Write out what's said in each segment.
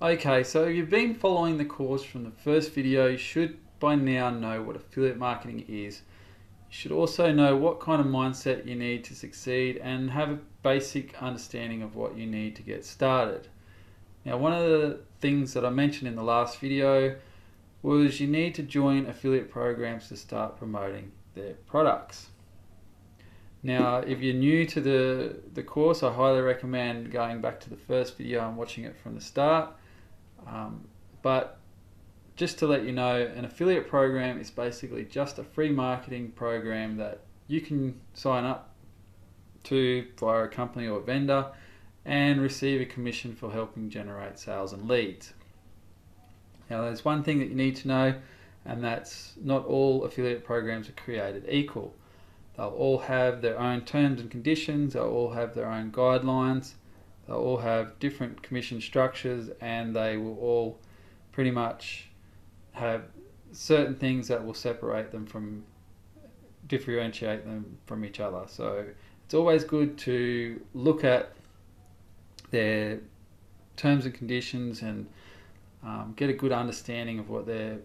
Okay, so if you've been following the course from the first video, you should by now know what affiliate marketing is. You should also know what kind of mindset you need to succeed and have a basic understanding of what you need to get started. Now, one of the things that I mentioned in the last video was you need to join affiliate programs to start promoting their products. Now, if you're new to the, the course, I highly recommend going back to the first video and watching it from the start um, but just to let you know, an affiliate program is basically just a free marketing program that you can sign up to via a company or a vendor and receive a commission for helping generate sales and leads. Now, there's one thing that you need to know, and that's not all affiliate programs are created equal. They'll all have their own terms and conditions, they'll all have their own guidelines, They'll all have different commission structures and they will all pretty much have certain things that will separate them from differentiate them from each other. So it's always good to look at their terms and conditions and um, get a good understanding of what their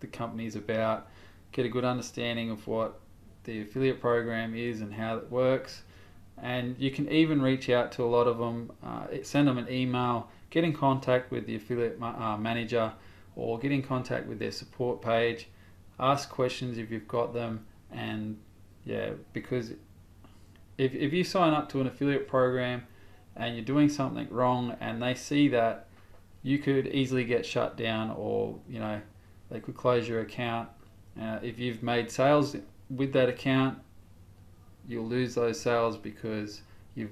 the company is about, get a good understanding of what the affiliate program is and how it works, and you can even reach out to a lot of them, uh, send them an email, get in contact with the affiliate uh, manager, or get in contact with their support page. Ask questions if you've got them, and yeah, because if, if you sign up to an affiliate program and you're doing something wrong, and they see that, you could easily get shut down, or you know, they could close your account. Uh, if you've made sales with that account you'll lose those sales because you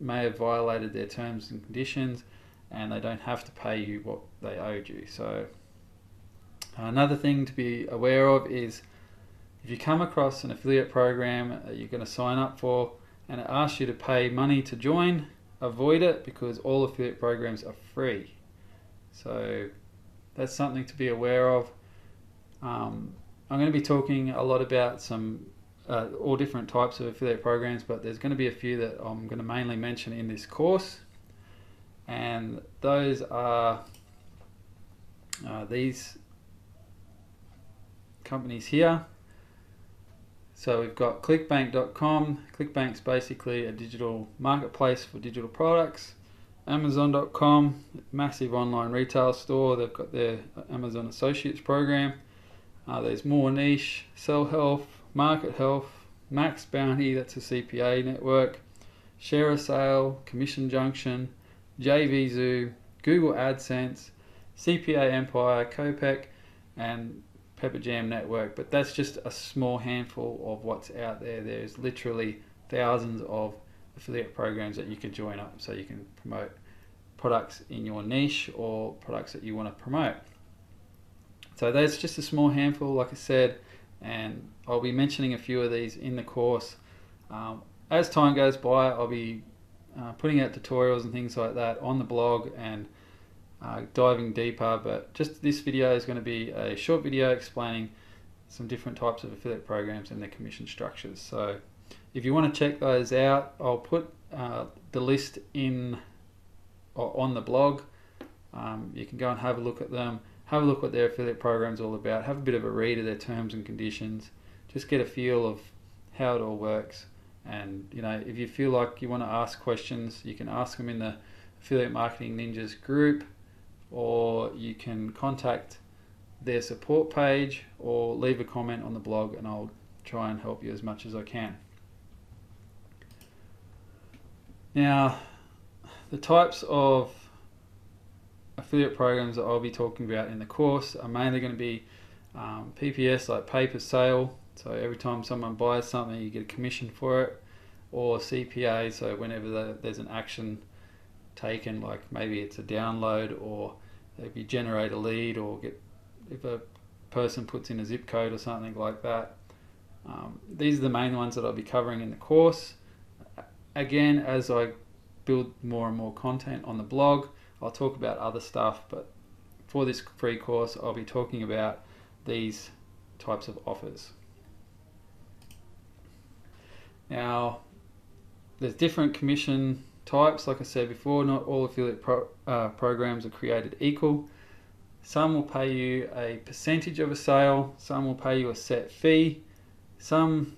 may have violated their terms and conditions and they don't have to pay you what they owed you. So, another thing to be aware of is if you come across an affiliate program that you're going to sign up for and it asks you to pay money to join, avoid it because all affiliate programs are free. So, that's something to be aware of. Um, I'm going to be talking a lot about some uh, all different types of affiliate programs, but there's going to be a few that I'm going to mainly mention in this course, and those are uh, these companies here. So we've got clickbank.com. Clickbank's basically a digital marketplace for digital products. Amazon.com, massive online retail store. They've got their Amazon Associates program. Uh, there's more niche, SellHealth, MarketHealth, Max Bounty, that's a CPA network, ShareASale, Commission Junction, JVZoo, Google AdSense, CPA Empire, Copeac, and Pepperjam Network. But that's just a small handful of what's out there. There's literally thousands of affiliate programs that you can join up so you can promote products in your niche or products that you want to promote. So that's just a small handful, like I said and I'll be mentioning a few of these in the course. Um, as time goes by, I'll be uh, putting out tutorials and things like that on the blog and uh, diving deeper. But just this video is going to be a short video explaining some different types of affiliate programs and their commission structures. So if you want to check those out, I'll put uh, the list in on the blog. Um, you can go and have a look at them have a look what their affiliate program is all about. Have a bit of a read of their terms and conditions. Just get a feel of how it all works. And you know, if you feel like you want to ask questions, you can ask them in the Affiliate Marketing Ninjas group, or you can contact their support page or leave a comment on the blog, and I'll try and help you as much as I can. Now, the types of affiliate programs that I'll be talking about in the course are mainly going to be um, PPS like pay per sale. So every time someone buys something, you get a commission for it, or CPA. So whenever the, there's an action taken, like maybe it's a download, or if you generate a lead, or get if a person puts in a zip code or something like that. Um, these are the main ones that I'll be covering in the course. Again, as I build more and more content on the blog, I'll talk about other stuff, but for this free course, I'll be talking about these types of offers. Now, there's different commission types. Like I said before, not all affiliate pro, uh, programs are created equal. Some will pay you a percentage of a sale. Some will pay you a set fee. Some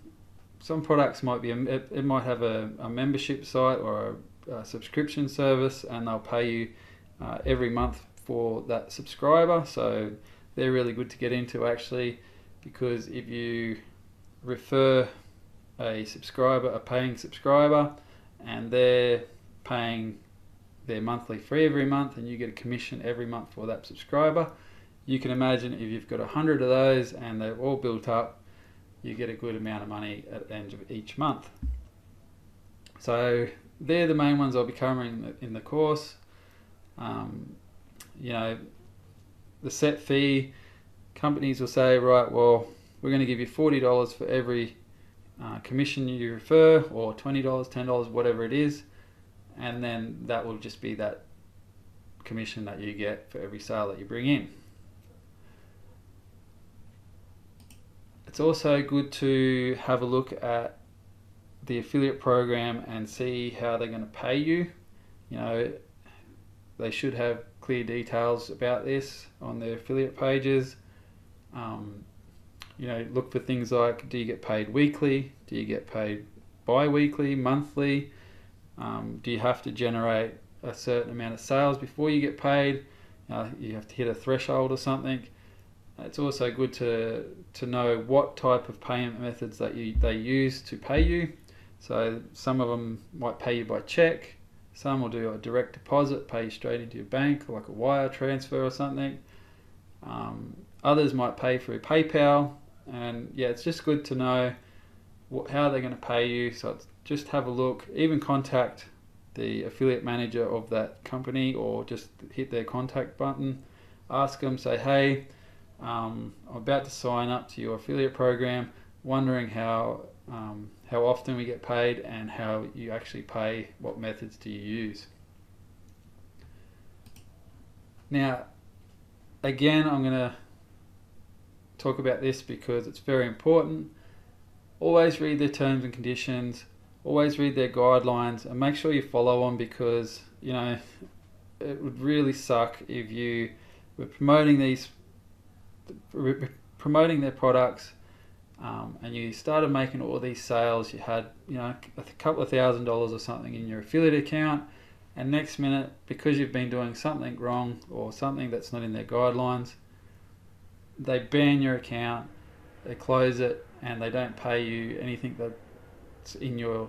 some products might be a, it, it might have a, a, membership site or a, a, subscription service, and they'll pay you uh, every month for that subscriber. So they're really good to get into actually, because if you refer a subscriber, a paying subscriber, and they're paying their monthly fee every month, and you get a commission every month for that subscriber. You can imagine if you've got a hundred of those and they're all built up, you get a good amount of money at the end of each month. So they're the main ones I'll be covering in the course. Um, you know, the set fee, companies will say, right, well, we're going to give you $40 for every uh, commission you refer, or $20, $10, whatever it is, and then that will just be that commission that you get for every sale that you bring in. It's also good to have a look at the affiliate program and see how they're going to pay you. You know, they should have clear details about this on their affiliate pages. Um, you know, look for things like do you get paid weekly? Do you get paid bi weekly, monthly? Um, do you have to generate a certain amount of sales before you get paid? Uh, you have to hit a threshold or something. It's also good to to know what type of payment methods that you they use to pay you. So some of them might pay you by check. Some will do a direct deposit, pay you straight into your bank, like a wire transfer or something. Um, others might pay through PayPal, and yeah, it's just good to know what, how they're going to pay you. So just have a look, even contact the affiliate manager of that company, or just hit their contact button. Ask them, say, hey, um, I'm about to sign up to your affiliate program, wondering how um, how often we get paid and how you actually pay. What methods do you use? Now, again, I'm going to talk about this because it's very important. Always read their terms and conditions. Always read their guidelines and make sure you follow them because you know it would really suck if you were promoting these promoting their products, um, and you started making all these sales. You had you know a couple of thousand dollars or something in your affiliate account, and next minute because you've been doing something wrong or something that's not in their guidelines, they ban your account, they close it, and they don't pay you anything that's in your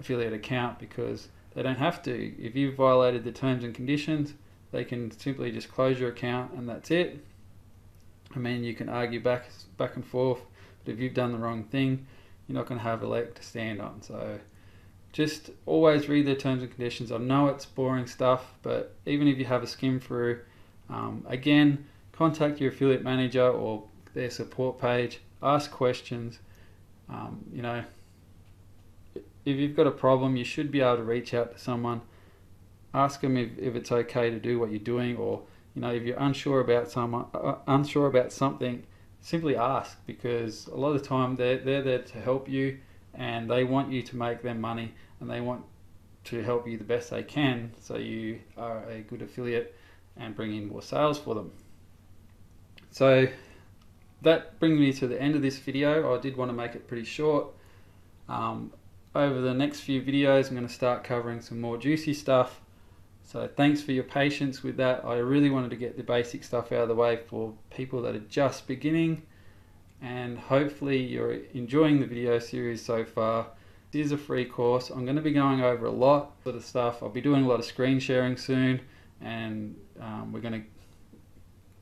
affiliate account because they don't have to. If you've violated the terms and conditions, they can simply just close your account and that's it. I mean, you can argue back back and forth, but if you've done the wrong thing, you're not going to have a leg to stand on. So just always read their terms and conditions. I know it's boring stuff, but even if you have a skim through, um, again, contact your affiliate manager or their support page. Ask questions. Um, you know, if you've got a problem, you should be able to reach out to someone. Ask them if, if it's okay to do what you're doing or you know, if you're unsure about someone, uh, unsure about something, simply ask because a lot of the time they're, they're there to help you and they want you to make them money and they want to help you the best they can so you are a good affiliate and bring in more sales for them. So that brings me to the end of this video. I did want to make it pretty short. Um, over the next few videos, I'm going to start covering some more juicy stuff so thanks for your patience with that. I really wanted to get the basic stuff out of the way for people that are just beginning and hopefully you're enjoying the video series so far. This is a free course. I'm going to be going over a lot of the stuff. I'll be doing a lot of screen sharing soon and um, we're going to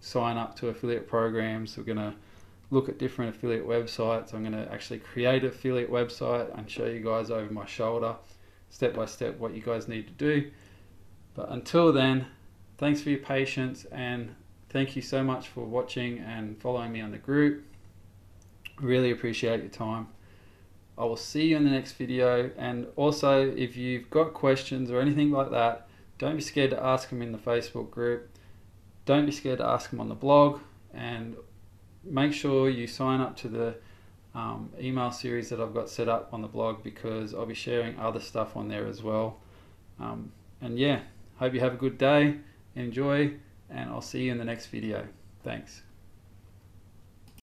sign up to affiliate programs. We're going to look at different affiliate websites. I'm going to actually create an affiliate website and show you guys over my shoulder step by step what you guys need to do. But until then, thanks for your patience and thank you so much for watching and following me on the group. Really appreciate your time. I will see you in the next video. And also, if you've got questions or anything like that, don't be scared to ask them in the Facebook group. Don't be scared to ask them on the blog. And make sure you sign up to the um, email series that I've got set up on the blog because I'll be sharing other stuff on there as well Um, and yeah, hope you have a good day, enjoy, and I'll see you in the next video. Thanks.